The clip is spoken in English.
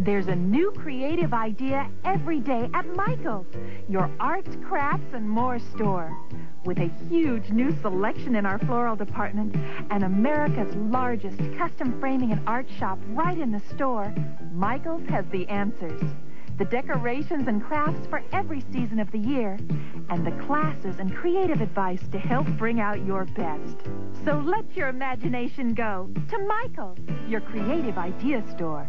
There's a new creative idea every day at Michael's, your arts, crafts, and more store. With a huge new selection in our floral department and America's largest custom framing and art shop right in the store, Michael's has the answers. The decorations and crafts for every season of the year, and the classes and creative advice to help bring out your best. So let your imagination go to Michael's, your creative idea store.